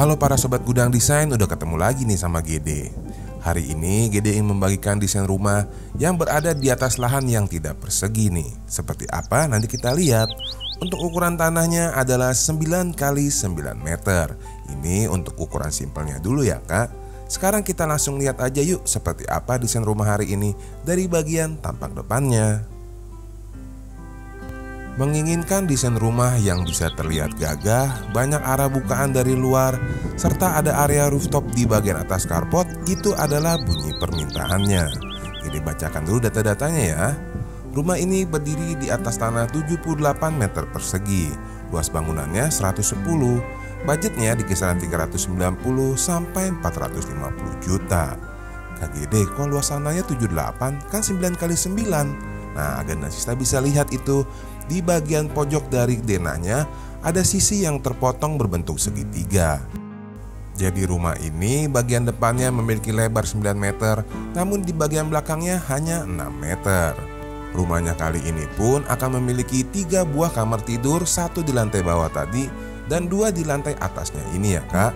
Halo para sobat gudang desain, udah ketemu lagi nih sama GD. Hari ini GD ingin membagikan desain rumah yang berada di atas lahan yang tidak persegi nih. Seperti apa nanti kita lihat. Untuk ukuran tanahnya adalah 9 kali 9 meter. Ini untuk ukuran simpelnya dulu ya kak. Sekarang kita langsung lihat aja yuk seperti apa desain rumah hari ini dari bagian tampak depannya. Menginginkan desain rumah yang bisa terlihat gagah, banyak arah bukaan dari luar, serta ada area rooftop di bagian atas karpot, itu adalah bunyi permintaannya. Jadi bacakan dulu data-datanya ya. Rumah ini berdiri di atas tanah 78 meter persegi, luas bangunannya 110, budgetnya di kisaran 390 sampai 450 juta. KGD kok luas tanahnya 78 kan 9 kali 9 Nah agar Nasista bisa lihat itu di bagian pojok dari denahnya ada sisi yang terpotong berbentuk segitiga. Jadi rumah ini bagian depannya memiliki lebar 9 meter, namun di bagian belakangnya hanya 6 meter. Rumahnya kali ini pun akan memiliki tiga buah kamar tidur, satu di lantai bawah tadi dan dua di lantai atasnya ini ya kak.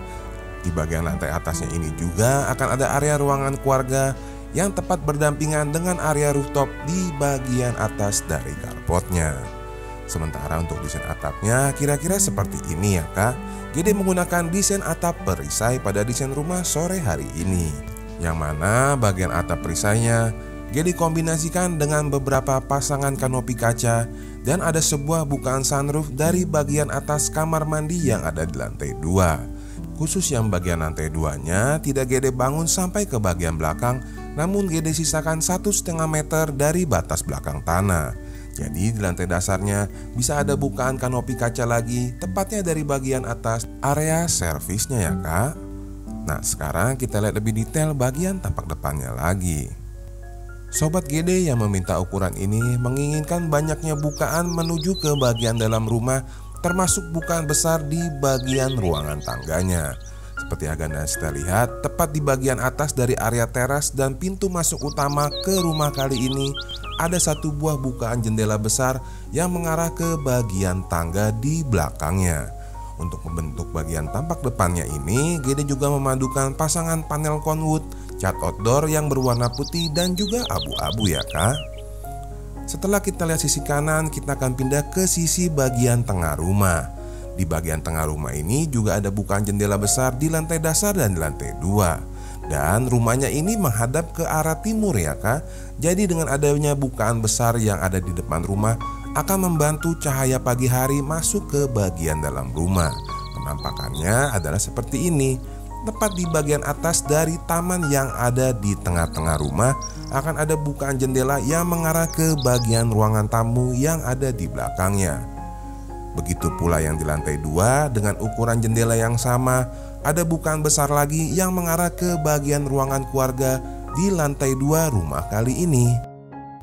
Di bagian lantai atasnya ini juga akan ada area ruangan keluarga yang tepat berdampingan dengan area rooftop di bagian atas dari carportnya. Sementara untuk desain atapnya kira-kira seperti ini ya kak. Gede menggunakan desain atap perisai pada desain rumah sore hari ini. Yang mana bagian atap perisainya Gede kombinasikan dengan beberapa pasangan kanopi kaca Dan ada sebuah bukaan sunroof dari bagian atas kamar mandi yang ada di lantai 2 Khusus yang bagian lantai 2 nya tidak Gede bangun sampai ke bagian belakang Namun Gede sisakan satu setengah meter dari batas belakang tanah jadi di lantai dasarnya bisa ada bukaan kanopi kaca lagi Tepatnya dari bagian atas area servisnya ya kak. Nah sekarang kita lihat lebih detail bagian tampak depannya lagi. Sobat GD yang meminta ukuran ini menginginkan banyaknya bukaan menuju ke bagian dalam rumah Termasuk bukaan besar di bagian ruangan tangganya. Seperti akan kita lihat, tepat di bagian atas dari area teras dan pintu masuk utama ke rumah kali ini ada satu buah bukaan jendela besar yang mengarah ke bagian tangga di belakangnya. Untuk membentuk bagian tampak depannya ini, GD juga memadukan pasangan panel conwood, cat outdoor yang berwarna putih dan juga abu-abu ya kak. Setelah kita lihat sisi kanan, kita akan pindah ke sisi bagian tengah rumah. Di bagian tengah rumah ini juga ada bukaan jendela besar di lantai dasar dan di lantai dua. Dan rumahnya ini menghadap ke arah timur ya kak. Jadi dengan adanya bukaan besar yang ada di depan rumah Akan membantu cahaya pagi hari masuk ke bagian dalam rumah. Penampakannya adalah seperti ini. Tepat di bagian atas dari taman yang ada di tengah-tengah rumah Akan ada bukaan jendela yang mengarah ke bagian ruangan tamu yang ada di belakangnya. Begitu pula yang di lantai dua dengan ukuran jendela yang sama ada bukaan besar lagi yang mengarah ke bagian ruangan keluarga di lantai dua rumah kali ini.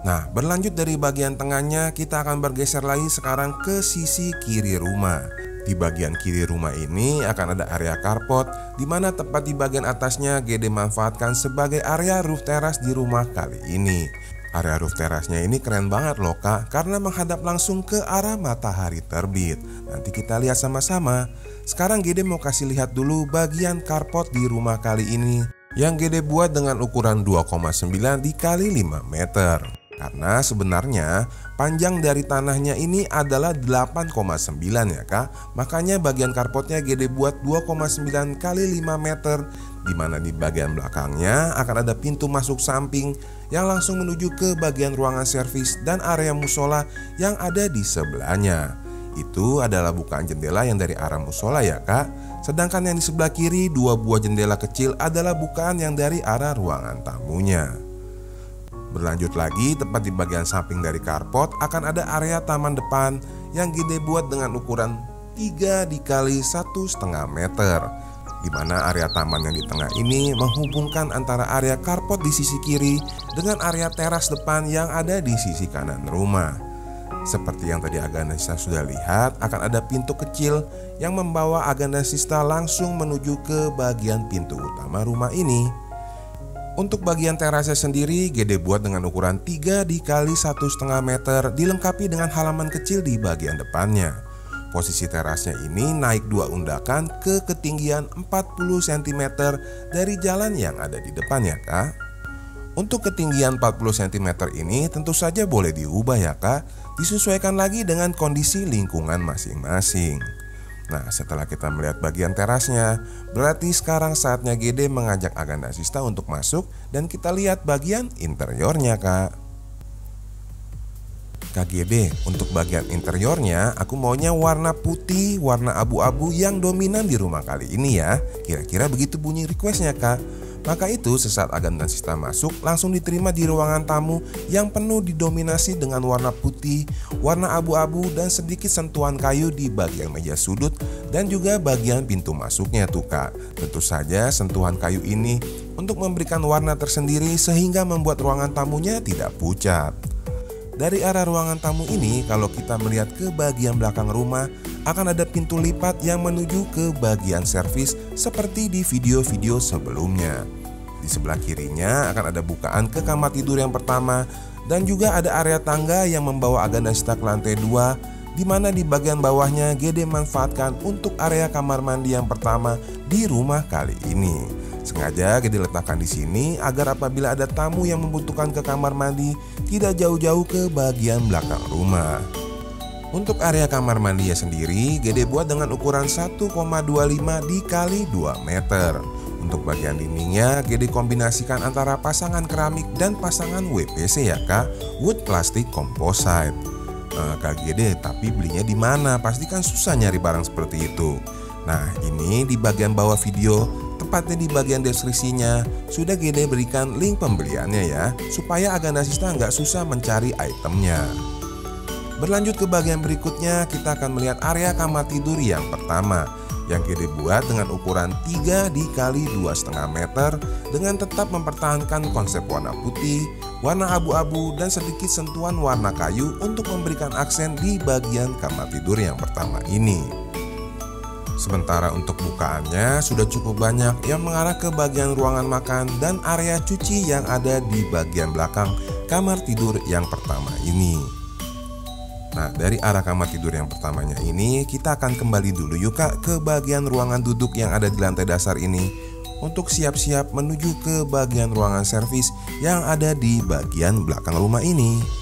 Nah, berlanjut dari bagian tengahnya, kita akan bergeser lagi sekarang ke sisi kiri rumah. Di bagian kiri rumah ini akan ada area carport di mana tepat di bagian atasnya GD manfaatkan sebagai area roof teras di rumah kali ini. Area roof terasnya ini keren banget loh kak karena menghadap langsung ke arah matahari terbit. Nanti kita lihat sama-sama. Sekarang Gede mau kasih lihat dulu bagian carport di rumah kali ini yang Gede buat dengan ukuran 2,9 dikali 5 meter. Karena sebenarnya panjang dari tanahnya ini adalah 8,9 ya kak Makanya bagian carportnya Gede buat 2,9 kali 5 meter Di mana di bagian belakangnya akan ada pintu masuk samping Yang langsung menuju ke bagian ruangan servis dan area musola yang ada di sebelahnya. Itu adalah bukaan jendela yang dari arah musola ya kak. Sedangkan yang di sebelah kiri dua buah jendela kecil adalah bukaan yang dari arah ruangan tamunya. Berlanjut lagi tepat di bagian samping dari carport akan ada area taman depan yang gede buat dengan ukuran 3 dikali satu setengah meter di mana area taman yang di tengah ini menghubungkan antara area carport di sisi kiri dengan area teras depan yang ada di sisi kanan rumah. Seperti yang tadi Aganasista sudah lihat, akan ada pintu kecil yang membawa Aganasista langsung menuju ke bagian pintu utama rumah ini. Untuk bagian terasnya sendiri, Gede buat dengan ukuran 3 dikali 1,5 meter dilengkapi dengan halaman kecil di bagian depannya. Posisi terasnya ini naik dua undakan ke ketinggian 40 cm dari jalan yang ada di depan ya kak. Untuk ketinggian 40 cm ini tentu saja boleh diubah ya kak. Disesuaikan lagi dengan kondisi lingkungan masing-masing. Nah setelah kita melihat bagian terasnya Berarti sekarang saatnya GD mengajak Aganda Sista untuk masuk Dan kita lihat bagian interiornya kak KGB Untuk bagian interiornya aku maunya warna putih, warna abu-abu yang dominan di rumah kali ini ya Kira-kira begitu bunyi requestnya kak maka itu sesaat Agan dan Sista masuk langsung diterima di ruangan tamu yang penuh didominasi dengan warna putih, warna abu-abu dan sedikit sentuhan kayu di bagian meja sudut dan juga bagian pintu masuknya tuh kak. Tentu saja sentuhan kayu ini untuk memberikan warna tersendiri sehingga membuat ruangan tamunya tidak pucat. Dari arah ruangan tamu ini, kalau kita melihat ke bagian belakang rumah, akan ada pintu lipat yang menuju ke bagian servis seperti di video-video sebelumnya. Di sebelah kirinya akan ada bukaan ke kamar tidur yang pertama dan juga ada area tangga yang membawa agenda ke lantai 2 di mana di bagian bawahnya GD manfaatkan untuk area kamar mandi yang pertama di rumah kali ini. Sengaja kita letakkan di sini agar apabila ada tamu yang membutuhkan ke kamar mandi tidak jauh-jauh ke bagian belakang rumah. Untuk area kamar mandi ya sendiri, GD buat dengan ukuran 1,25 dikali 2 meter. Untuk bagian dindingnya, GD kombinasikan antara pasangan keramik dan pasangan WPC ya kak, wood plastic composite. Nah, kak GD, tapi belinya di mana? Pasti kan susah nyari barang seperti itu. Nah, ini di bagian bawah video tepatnya di bagian deskripsinya sudah GD berikan link pembeliannya ya supaya Aganda Sista nggak susah mencari itemnya. Berlanjut ke bagian berikutnya kita akan melihat area kamar tidur yang pertama yang GD buat dengan ukuran 3 dikali 2,5 meter dengan tetap mempertahankan konsep warna putih, warna abu-abu dan sedikit sentuhan warna kayu untuk memberikan aksen di bagian kamar tidur yang pertama ini. Sementara untuk bukaannya sudah cukup banyak yang mengarah ke bagian ruangan makan dan area cuci yang ada di bagian belakang kamar tidur yang pertama ini. Nah, dari arah kamar tidur yang pertamanya ini, kita akan kembali dulu yuk kak ke bagian ruangan duduk yang ada di lantai dasar ini untuk siap-siap menuju ke bagian ruangan servis yang ada di bagian belakang rumah ini.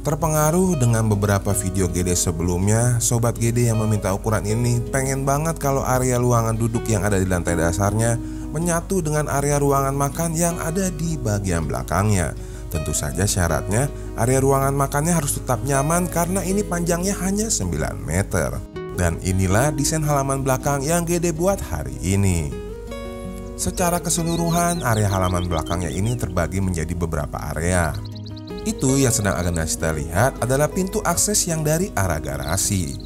Terpengaruh dengan beberapa video GD sebelumnya, sobat GD yang meminta ukuran ini pengen banget kalau area ruangan duduk yang ada di lantai dasarnya menyatu dengan area ruangan makan yang ada di bagian belakangnya. Tentu saja syaratnya area ruangan makannya harus tetap nyaman karena ini panjangnya hanya 9 meter. Dan inilah desain halaman belakang yang GD buat hari ini. Secara keseluruhan, area halaman belakangnya ini terbagi menjadi beberapa area. Itu yang sedang akan kita lihat adalah pintu akses yang dari arah garasi.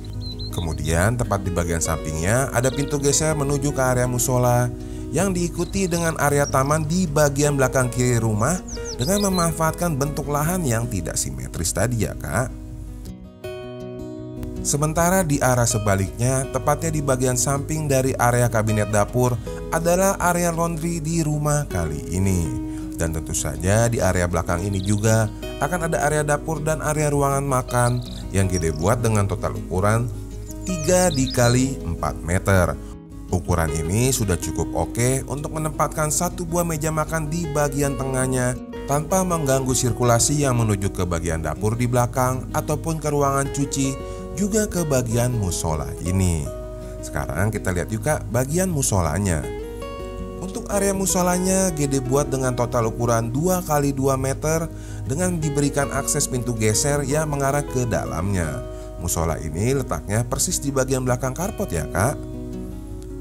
Kemudian tepat di bagian sampingnya ada pintu geser menuju ke area musola yang diikuti dengan area taman di bagian belakang kiri rumah dengan memanfaatkan bentuk lahan yang tidak simetris tadi ya kak. Sementara di arah sebaliknya, tepatnya di bagian samping dari area kabinet dapur adalah area laundry di rumah kali ini. Dan tentu saja di area belakang ini juga akan ada area dapur dan area ruangan makan yang gede buat dengan total ukuran 3 dikali 4 meter. Ukuran ini sudah cukup oke untuk menempatkan satu buah meja makan di bagian tengahnya tanpa mengganggu sirkulasi yang menuju ke bagian dapur di belakang ataupun ke ruangan cuci juga ke bagian musola ini. Sekarang kita lihat juga bagian musolanya. Untuk area musolanya GD buat dengan total ukuran 2 kali 2 meter dengan diberikan akses pintu geser yang mengarah ke dalamnya. Musola ini letaknya persis di bagian belakang karpot ya kak.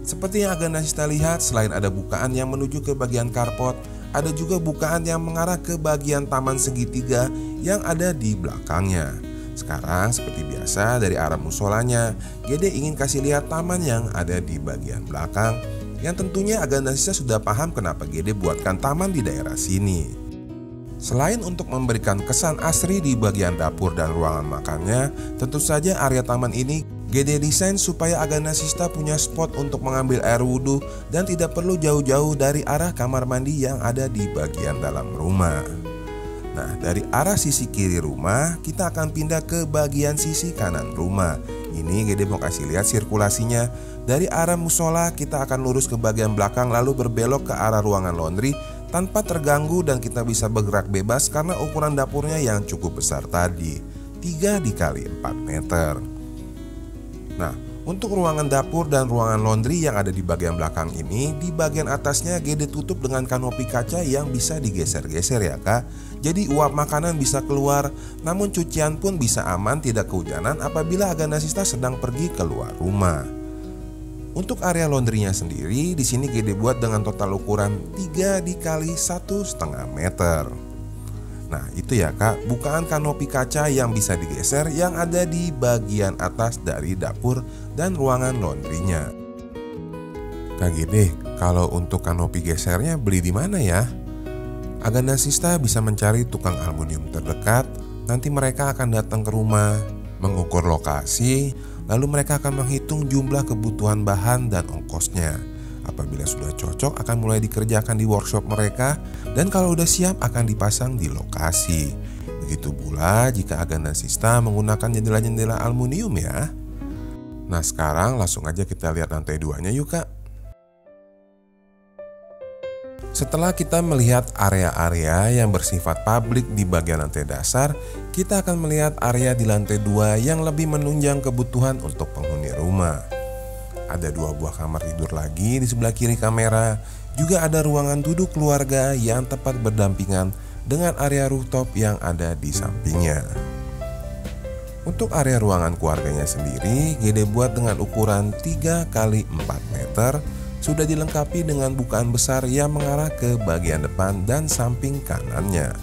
Seperti yang agak kita lihat selain ada bukaan yang menuju ke bagian karpot ada juga bukaan yang mengarah ke bagian taman segitiga yang ada di belakangnya. Sekarang seperti biasa dari arah musolanya, GD ingin kasih lihat taman yang ada di bagian belakang yang tentunya Agandasisa sudah paham kenapa GD buatkan taman di daerah sini. Selain untuk memberikan kesan asri di bagian dapur dan ruangan makannya, tentu saja area taman ini GD desain supaya Agandasista punya spot untuk mengambil air wudhu dan tidak perlu jauh-jauh dari arah kamar mandi yang ada di bagian dalam rumah. Nah, dari arah sisi kiri rumah, kita akan pindah ke bagian sisi kanan rumah. Ini Gede mau kasih lihat sirkulasinya. Dari arah musola, kita akan lurus ke bagian belakang lalu berbelok ke arah ruangan laundry tanpa terganggu dan kita bisa bergerak bebas karena ukuran dapurnya yang cukup besar tadi 3 dikali 4 meter Nah untuk ruangan dapur dan ruangan laundry yang ada di bagian belakang ini Di bagian atasnya GD tutup dengan kanopi kaca yang bisa digeser-geser ya kak Jadi uap makanan bisa keluar Namun cucian pun bisa aman tidak kehujanan apabila Aganasista sedang pergi keluar rumah untuk area laundrynya sendiri, di sini GD buat dengan total ukuran 3 dikali satu setengah meter. Nah itu ya kak, bukaan kanopi kaca yang bisa digeser yang ada di bagian atas dari dapur dan ruangan laundrynya. Kak GD, kalau untuk kanopi gesernya beli di mana ya? Aganasista bisa mencari tukang aluminium terdekat, nanti mereka akan datang ke rumah, mengukur lokasi, Lalu mereka akan menghitung jumlah kebutuhan bahan dan ongkosnya. Apabila sudah cocok akan mulai dikerjakan di workshop mereka dan kalau sudah siap akan dipasang di lokasi. Begitu pula jika Sista menggunakan jendela-jendela aluminium ya. Nah sekarang langsung aja kita lihat lantai duanya yuk kak. Setelah kita melihat area-area yang bersifat publik di bagian lantai dasar, kita akan melihat area di lantai dua yang lebih menunjang kebutuhan untuk penghuni rumah. Ada dua buah kamar tidur lagi di sebelah kiri kamera, juga ada ruangan duduk keluarga yang tepat berdampingan dengan area rooftop yang ada di sampingnya. Untuk area ruangan keluarganya sendiri, GD buat dengan ukuran 3 x 4 meter sudah dilengkapi dengan bukaan besar yang mengarah ke bagian depan dan samping kanannya.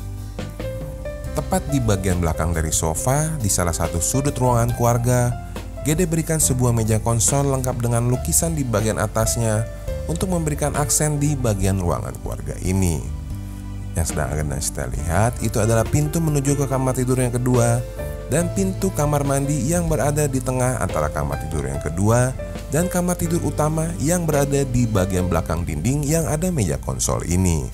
Tepat di bagian belakang dari sofa, di salah satu sudut ruangan keluarga, Gede berikan sebuah meja konsol lengkap dengan lukisan di bagian atasnya untuk memberikan aksen di bagian ruangan keluarga ini. Yang sedang akan kita lihat itu adalah pintu menuju ke kamar tidur yang kedua dan pintu kamar mandi yang berada di tengah antara kamar tidur yang kedua dan kamar tidur utama yang berada di bagian belakang dinding yang ada meja konsol ini.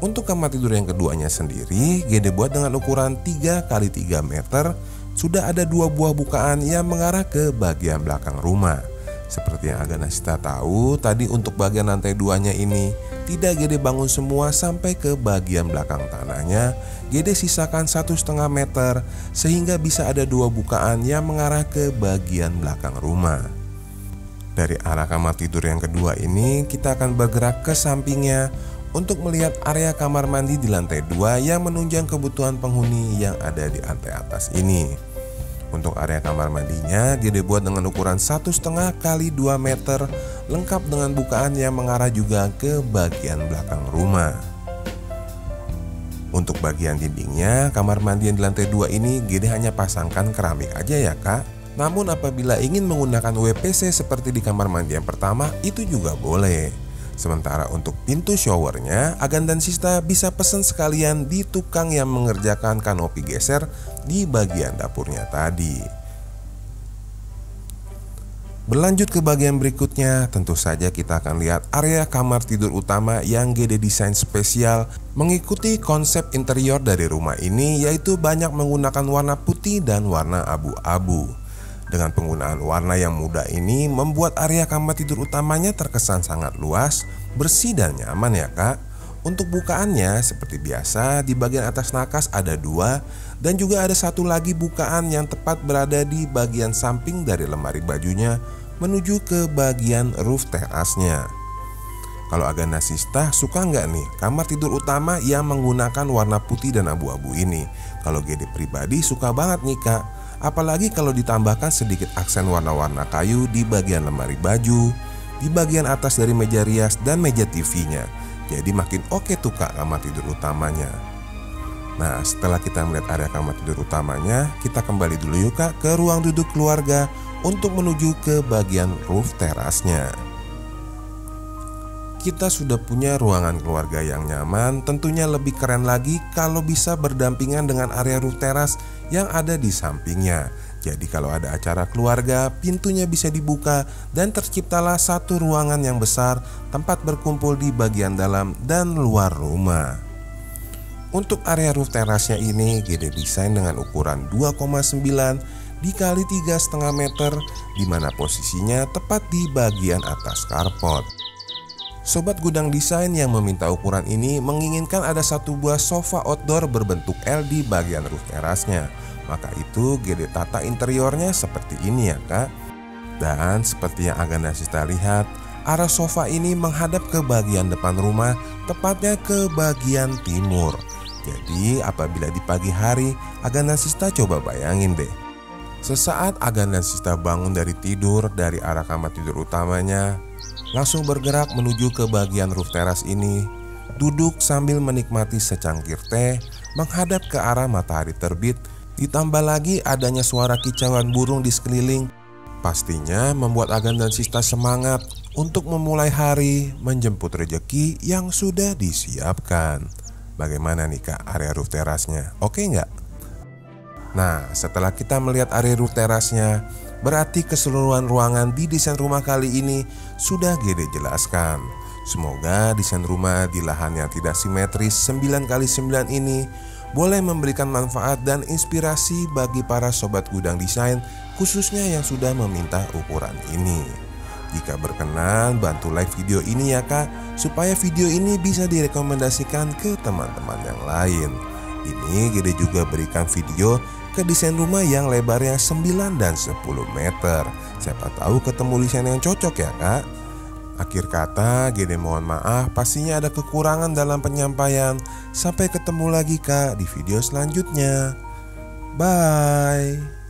Untuk kamar tidur yang keduanya sendiri, GD buat dengan ukuran 3 x 3 meter, sudah ada dua buah bukaan yang mengarah ke bagian belakang rumah. Seperti yang agak Nasita tahu, tadi untuk bagian lantai duanya ini tidak Gede bangun semua sampai ke bagian belakang tanahnya. Gede sisakan satu setengah meter sehingga bisa ada dua bukaan yang mengarah ke bagian belakang rumah. Dari arah kamar tidur yang kedua ini, kita akan bergerak ke sampingnya untuk melihat area kamar mandi di lantai dua yang menunjang kebutuhan penghuni yang ada di lantai atas ini. Untuk area kamar mandinya dia dibuat dengan ukuran 1,5 kali 2 meter lengkap dengan bukaan yang mengarah juga ke bagian belakang rumah. Untuk bagian dindingnya, kamar mandi yang di lantai 2 ini Gede hanya pasangkan keramik aja ya kak. Namun apabila ingin menggunakan WPC seperti di kamar mandi yang pertama, itu juga boleh. Sementara untuk pintu showernya, Agan dan Sista bisa pesan sekalian di tukang yang mengerjakan kanopi geser di bagian dapurnya tadi. Berlanjut ke bagian berikutnya, tentu saja kita akan lihat area kamar tidur utama yang GD desain spesial mengikuti konsep interior dari rumah ini yaitu banyak menggunakan warna putih dan warna abu-abu. Dengan penggunaan warna yang muda ini membuat area kamar tidur utamanya terkesan sangat luas, bersih dan nyaman ya kak. Untuk bukaannya seperti biasa di bagian atas nakas ada dua dan juga ada satu lagi bukaan yang tepat berada di bagian samping dari lemari bajunya menuju ke bagian roof terasnya. Kalau agak nasista suka nggak nih kamar tidur utama yang menggunakan warna putih dan abu-abu ini? Kalau GD pribadi suka banget nih kak Apalagi kalau ditambahkan sedikit aksen warna-warna kayu di bagian lemari baju, di bagian atas dari meja rias dan meja TV-nya. Jadi makin oke tuh kak kamar tidur utamanya. Nah setelah kita melihat area kamar tidur utamanya, kita kembali dulu yuk kak ke ruang duduk keluarga untuk menuju ke bagian roof terasnya kita sudah punya ruangan keluarga yang nyaman, tentunya lebih keren lagi kalau bisa berdampingan dengan area roof teras yang ada di sampingnya. Jadi kalau ada acara keluarga, pintunya bisa dibuka dan terciptalah satu ruangan yang besar tempat berkumpul di bagian dalam dan luar rumah. Untuk area roof terasnya ini Gede desain dengan ukuran 2,9 dikali 3,5 meter di mana posisinya tepat di bagian atas karpot. Sobat gudang desain yang meminta ukuran ini menginginkan ada satu buah sofa outdoor berbentuk L di bagian roof terasnya. Maka itu GD tata interiornya seperti ini ya kak. Dan seperti yang Aganda Sista lihat, arah sofa ini menghadap ke bagian depan rumah, tepatnya ke bagian timur. Jadi apabila di pagi hari, Aganda Sista coba bayangin deh. Sesaat Agan dan Sista bangun dari tidur dari arah kamar tidur utamanya, langsung bergerak menuju ke bagian roof teras ini. Duduk sambil menikmati secangkir teh, menghadap ke arah matahari terbit. Ditambah lagi adanya suara kicauan burung di sekeliling. Pastinya membuat Agan dan Sista semangat untuk memulai hari menjemput rejeki yang sudah disiapkan. Bagaimana nih kak area roof terasnya? Oke nggak? Nah setelah kita melihat area roof terasnya Berarti keseluruhan ruangan di desain rumah kali ini sudah Gede jelaskan. Semoga desain rumah di lahan yang tidak simetris 9x9 ini boleh memberikan manfaat dan inspirasi bagi para sobat gudang desain khususnya yang sudah meminta ukuran ini. Jika berkenan, bantu like video ini ya kak Supaya video ini bisa direkomendasikan ke teman-teman yang lain Ini Gede juga berikan video ke desain rumah yang lebarnya 9 dan 10 meter. Siapa tahu ketemu desain yang cocok ya kak? Akhir kata, Gede mohon maaf pastinya ada kekurangan dalam penyampaian. Sampai ketemu lagi kak di video selanjutnya. Bye.